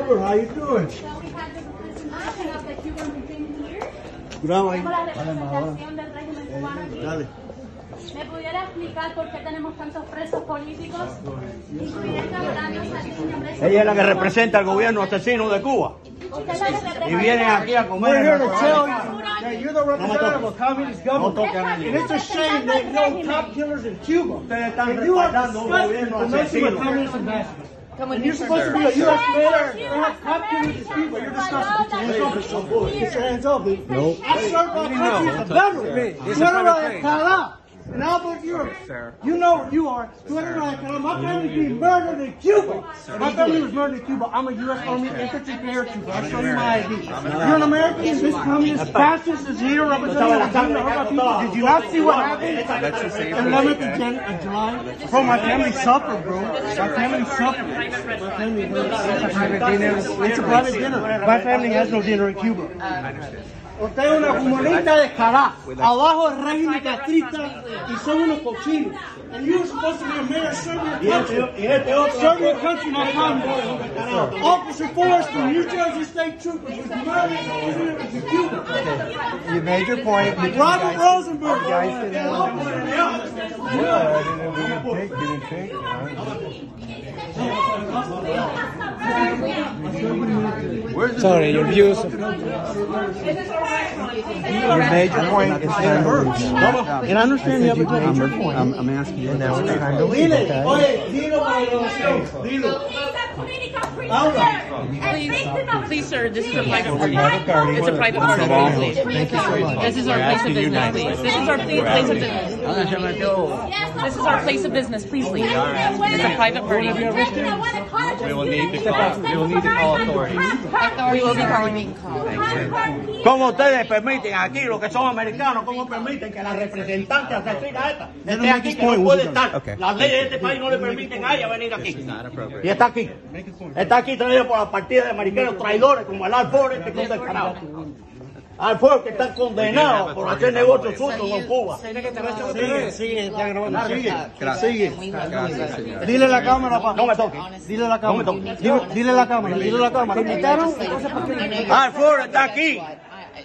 Albert, how you doing? So we had the representation of the Cuban regime here. Graba ahí. Como la Dale, más abajo. representación del régimen cubano aquí. Dale. ¿Me pudiera explicar por qué tenemos tantos presos políticos? Incluyendo a Horacio Salinas, preso Ella es la que representa al gobierno asesino de Cuba. Y vienen aquí a We're comer. here to tell you that you're the representative of a communist government. And it's a shame that no top killers in Cuba. Ustedes están respaldando un gobierno asesino. Communist ambassador. And you're supposed to be a U.S. mayor. They have top killers in Cuba. You're disgusting. Get your hands off me. Get your hands off me. No. I served my country as a veteran. Tú eres la de Calá. And Albert, you're, you know what you are. Tú eres la de Calá. My family's being murdered in Cuba. My family was murdered in Cuba. I'm a U.S. Army infantry paratrooper. I'll show you my ID. You're an American. This communist fascist is here representing the agenda of people. Did you not see what happened? The 11th of Jan- of July. Bro, my family suffered, bro. My family suffered. My family It's a private dinner. It's a private dinner. My family has no dinner in Cuba. Usted es una comunista descarada. Abajo el régimen castrista y son unos cochinos. And you're supposed to be a mayor serving your este, country. y este otro. Serving your country, not. Officer Forrester, New Jersey State Troopers was murdered in Cuba. You made your point. You Robert Rosenberg. guys didn't Yeah, I didn't, we didn't take, didn't take. Sorry, your views. You made your point. It's time to leave. And I understand the other You made your point. point. I'm, I'm asking you. Now it's time to leave, Dile, oye, dilo para la nación. Dilo. Please, please, sir, this is a private party. It's a private party, please. Thank you so much. This is our place of business, please. This is our place of business. This is our place of business, please leave. It's a private party. We will need to call- we will need to call authorities. We will be calling. ¿Cómo ustedes permiten aquí, los que son americanos, cómo permiten que la representante asesina esta esté aquí que no puede estar? Las leyes de este país no le permiten a ella venir aquí. Y está aquí. Está aquí traído por la partida de americanos traidores como el Alford, este que es descarado. Alford que está condenado por hacer negocios sucios con Cuba. Sigue, sigue. Sigue. Sigue. Dile a la cámara, pa. No me toques. Dile a la cámara. Dile, la cámara. Dile a la cámara. ¿Te invitaron? Alford está aquí.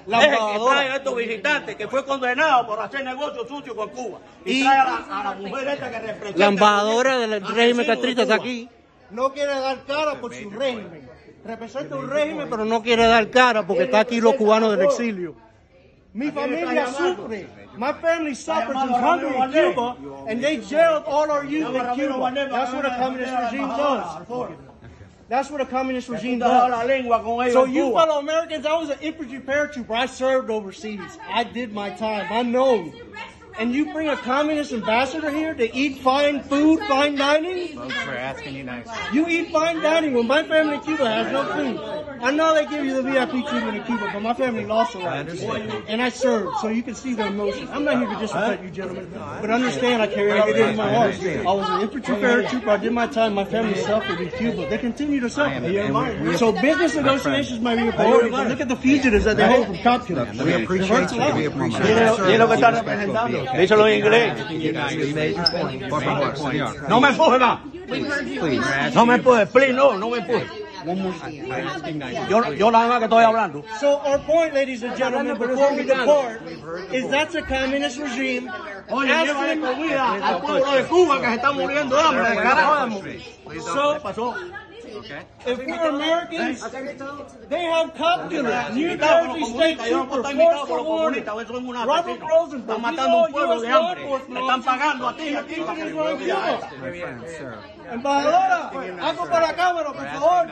La es el que embajadora. trae a estos visitantes que fue condenado por hacer negocios sucios con Cuba. Y, Y- trae a la, a la mujer esta que representa. La embajadora del al régimen castrista está aquí. No quiere dar cara por su régimen. Representa un régimen, pero no quiere dar cara porque está aquí los cubanos del exilio. Mi familia sufre. My family suffers in Hungary and Cuba, and they jailed all our youth in Cuba. That's what a communist regime does. That's what a communist regime does. lengua con ellos So you fellow Americans, I was an infantry paratrooper. I served overseas. I did my time. I know. And you bring a communist ambassador here to eat fine food, fine dining? We're asking you nicely. You eat fine dining when my family in Cuba has no food. I know they give you the VIP treatment in Cuba, but my family lost the right. And I served, so you can see the emotion. I'm not here to disrespect you gentlemen, but understand I carry everything in my heart. I was an infantry paratrooper, I did my time, my family suffered in Cuba. They continue to suffer. So business negotiations might be important, but look at the fugitives that they hold from cop killers. We appreciate you. We appreciate Y es lo que está representando. Díselo en inglés. You made your point. Por favor, señor. No me empuje más. Please. No me empuje. Please, no, no me empuje. Yo, yo nada más que estoy hablando. So our point, ladies and gentlemen, before we depart, is that's a communist regime. Oye, llévale asking- comida al pueblo de Cuba que se está muriendo de hambre. Carajo. So ¿Qué pasó? if we're Americans, they have cop killers. New Invitado por Jersey los State comunistas, yo no Trooper, estoy invitado por Forrester los Warren, comunistas, eso es una Robert asesino. Rosenberg, Están these matando a all un pueblo U.S. de law hambre. Le enforcement están officers. pagando a ti, a ti, para que These le are digas Cuba. esta. My friend, sir. Embajadora, algo para la cámara, por favor.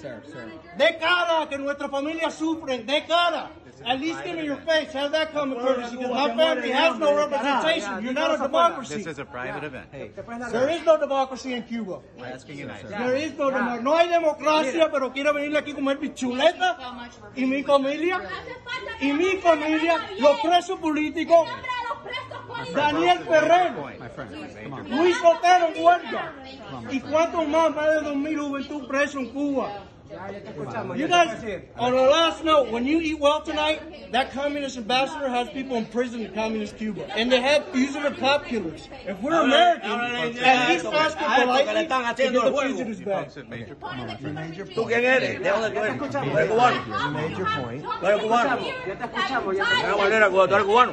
Sir, sir. De cara, que nuestra familia sufren, de cara. At least give me your face. Have that common courtesy, because my family has no representation. You're not a democracy. This is a private event. There is no democracy in Cuba. We're asking you nicely. There is no, demo- no hay democracia, pero quiero venir aquí a comer mi chuleta y mi familia. Y mi familia, los presos políticos, Daniel Ferrer, Luis Otero en huelga. ¿Y cuántos más? Más de 2.000 juventud presos en Cuba. You guys, on the last note, when you eat well tonight, that communist ambassador has people in prison in communist Cuba, and they have using the cop killers. If we're American, at least ask them politely to give the fugitives back. ¿Tú quién eres? ¿De dónde tú eres? ¿Tú eres cubano? Major point. ¿Tú eres cubano? ¿De qué manera, ¿Tú eres cubano?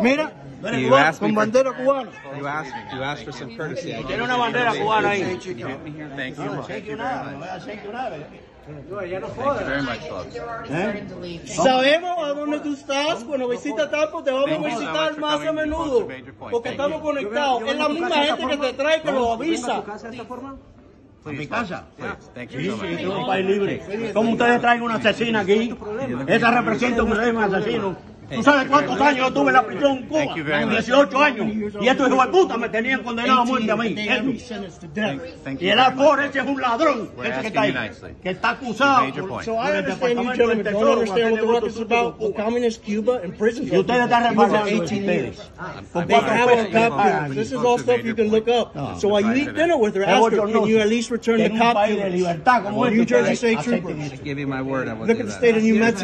Mira, ¿Tú eres You cubano? asked me con for, bandera cubana. you asked, you asked for some courtesy. I Tiene una bandera cubana ahí. Thank you. Thank you nada, no voy a thank you nada. Thank you very much, folks. Sabemos a dónde tú estás. Cuando visitas Tampa, te vamos a Thank you so visitar much for más a coming. menudo. Folks, major point. Porque Thank estamos you. conectados. Es la misma gente que te trae que lo avisa. ¿A mi casa? Please. Thank you Sí, so sí, much. esto es un país libre. ¿Cómo ustedes traen una asesina aquí? Esa representa un régimen asesino. ¿Tú sabes cuántos años yo tuve en la prisión en Thank you Cuba? very much. 18 años. Y estos hijos de puta me tenían condenado a muerte a mí. Thank Y you. el Alfor ese es un ladrón. We're Ese que asking está ahí. you nicely. Que está acusado. Major point. So I Del understand you Departamento gentlemen del don't Tesoro, understand what the hacer record's negocio about. con Well, communist Cuba and prison. Y ustedes están He was there respaldando 18 years. Con ah, They cuatro have pesos on que cop pagan. killers. This is all stuff you can look up. Oh, so while you eat dinner with her, Pero ask her, yo no can you sé. at least return En the un cop país de killers? libertad como New este, Jersey ustedes State acepten Troopers. eso. give you my word I will Look do at the that. state of New Mexico.